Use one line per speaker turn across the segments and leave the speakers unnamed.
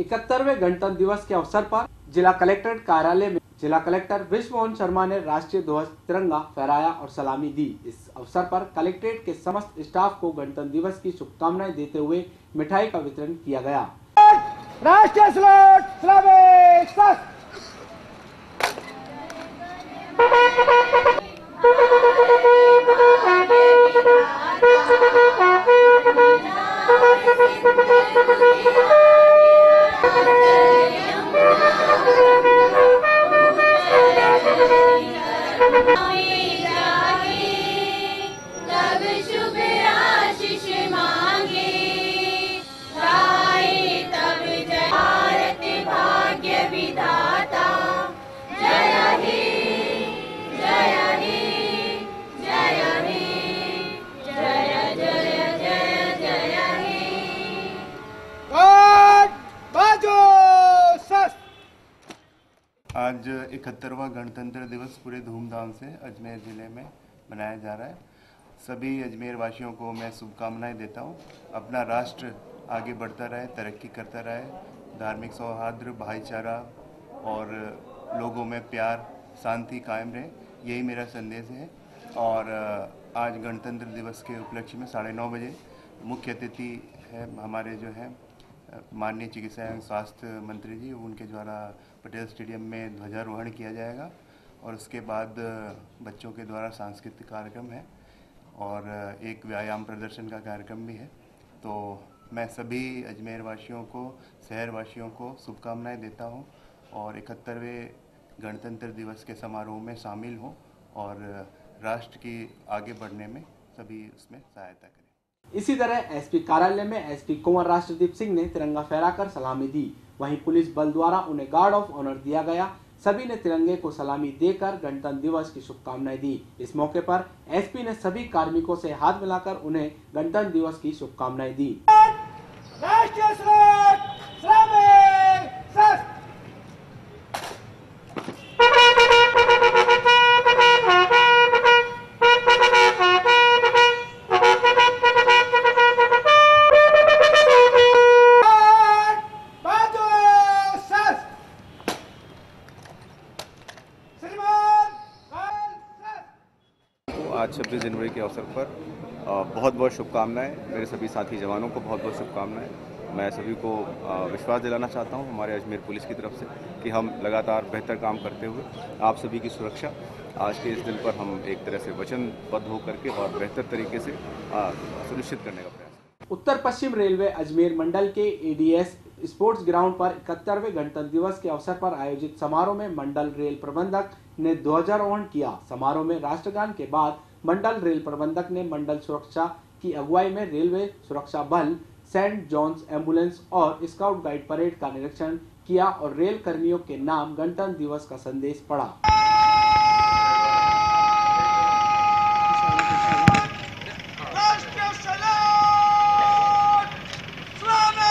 इकहत्तरवे गणतंत्र दिवस के अवसर पर जिला कलेक्ट्रेट कार्यालय में जिला कलेक्टर विश्व मोहन शर्मा ने राष्ट्रीय ध्वज तिरंगा फहराया और सलामी दी। इस अवसर पर कलेक्ट्रेट के समस्त स्टाफ को गणतंत्र दिवस की शुभकामनाएँ देते हुए मिठाई का वितरण किया गया।
राष्ट्रीय जाहि जाहि
तब शुभ
आज इकहत्तरवा गणतंत्र दिवस पूरे धूमधाम से अजमेर ज़िले में मनाया जा रहा है। सभी अजमेर वासियों को मैं शुभकामनाएँ देता हूँ। अपना राष्ट्र आगे बढ़ता रहे, तरक्की करता रहे, धार्मिक सौहार्द, भाईचारा और लोगों में प्यार, शांति कायम रहे, यही मेरा संदेश है। और, आज गणतंत्र दिवस के उपलक्ष्य में साढ़े नौ बजे मुख्य अतिथि है, हमारे जो है माननीय चिकित्सा एवं स्वास्थ्य मंत्री जी, उनके द्वारा पटेल स्टेडियम में ध्वजारोहण किया जाएगा और उसके बाद बच्चों के द्वारा सांस्कृतिक कार्यक्रम है और एक व्यायाम प्रदर्शन का कार्यक्रम भी है। तो मैं सभी अजमेर वासियों को शहर वासियों को शुभकामनाएँ देता हूँ और इकहत्तरवें गणतंत्र दिवस के समारोह में शामिल हों और राष्ट्र की आगे बढ़ने में सभी उसमें सहायता करें।
इसी तरह एसपी कार्यालय में एसपी कुंवर राष्ट्रदीप सिंह ने तिरंगा फहराकर सलामी दी। वहीं पुलिस बल द्वारा उन्हें गार्ड ऑफ़ ऑनर दिया गया। सभी ने तिरंगे को सलामी देकर गणतंत्र दिवस की शुभकामनाएँ दी। इस मौके पर एसपी ने सभी कार्मिकों से हाथ मिलाकर उन्हें गणतंत्र दिवस की शुभकामनाएँ दी।
के अवसर पर बहुत बहुत शुभकामनाएँ मेरे सभी साथी जवानों को, बहुत बहुत शुभकामनाएँ। मैं सभी को विश्वास दिलाना चाहता हूँ हमारे अजमेर पुलिस की तरफ़ से कि हम लगातार बेहतर काम करते हुए आप सभी की सुरक्षा, आज के इस दिन पर हम एक तरह से वचनबद्ध होकर के और बेहतर तरीके से सुनिश्चित करने का प्रयास
उत्तर पश्चिम रेलवे अजमेर मंडल के एडीएस स्पोर्ट्स ग्राउंड पर इकहत्तरवे गणतंत्र दिवस के अवसर पर आयोजित समारोह में मंडल रेल प्रबंधक ने ध्वजारोहण किया। समारोह में राष्ट्रगान के बाद मंडल रेल प्रबंधक ने मंडल सुरक्षा की अगुवाई में रेलवे सुरक्षा बल, सेंट जॉन्स एंबुलेंस और स्काउट गाइड परेड का निरीक्षण किया और रेल कर्मियों के नाम गणतंत्र दिवस का संदेश पढ़ा
राष्ट्रीय सलाम सलामी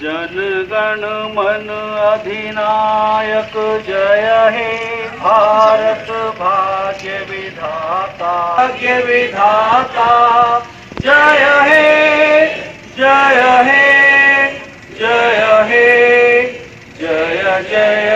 जनगण मन अधिनायक जय हे भारत भाग्य विधाता। भाग्य विधाता। जय हे जय हे जय हे, जय जय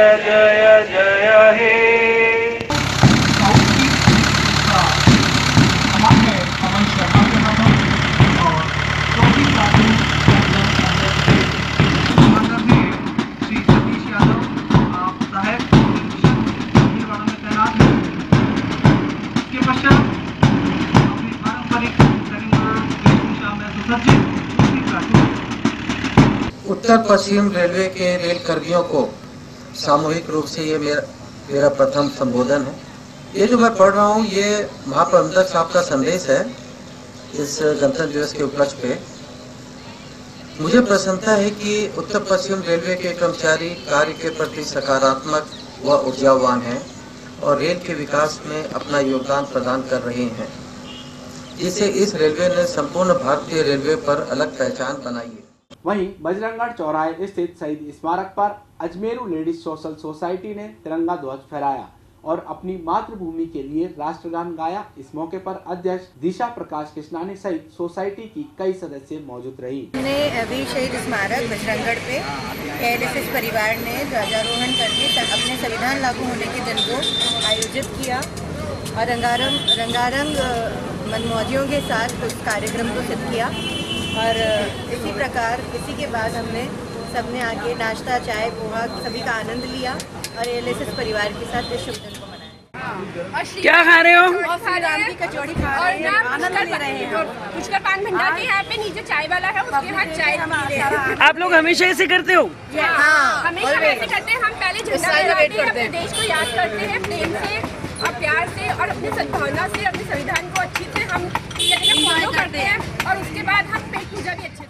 उत्तर पश्चिम रेलवे के रेल कर्मियों को सामूहिक रूप से ये मेरा मेरा प्रथम संबोधन है। ये जो मैं पढ़ रहा हूँ, ये महाप्रबंधक साहब का संदेश है, इस गणतंत्र दिवस के उपलक्ष्य पे। मुझे प्रसन्नता है कि उत्तर पश्चिम रेलवे के कर्मचारी कार्य के प्रति सकारात्मक व ऊर्जावान हैं। और रेल के विकास में अपना योगदान प्रदान कर रहे हैं। जिससे इस रेलवे ने संपूर्ण भारतीय रेलवे पर अलग पहचान बनाई है।
वहीं बजरंगगढ़ चौराहे स्थित शहीद स्मारक पर अजमेरू लेडीज़ सोशल सोसाइटी ने तिरंगा ध्वज फहराया। और अपनी मातृभूमि के लिए राष्ट्रगान गाया। इस मौके पर अध्यक्ष दिशा प्रकाश कृष्णानी सहित सोसाइटी की कई सदस्य मौजूद रही।
हमने वीर शहीद स्मारक बजरंगगढ़ पे एएलएसएस परिवार ने ध्वजारोहण करके अपने संविधान लागू होने के दिन को आयोजित किया और रंगारंग रंगारंग मनमौजियों के साथ उस कार्यक्रम को सिद्ध किया। और इसी प्रकार, इसी के बाद हमने सबने आके नाश्ता, चाय, पोहा, सभी का आनंद लिया। और एएलएसएस परिवार के साथ इस शुभ दिन को मनाया
क्या खा रहे हो?
राम की कचौड़ी खा रहे हैं
ना
आनंद ले रहे हैं।
पुष्कर पुष्कर पान भंडार के यहाँ पे नीचे चाय वाला है उसके यहाँ चाय हैं।
आप लोग हमेशा ऐसे करते हो? हाँ
हमेशा वैसे करते हैं हम पहले झंडा हैं देश को याद करते हैं प्रेम से और प्यार से और अपनी सद्भावना से अपने संविधान को अच्छी से हम फॉलो करते हैं। और उसके बाद हम पेट पूजा भी अच्छे हैं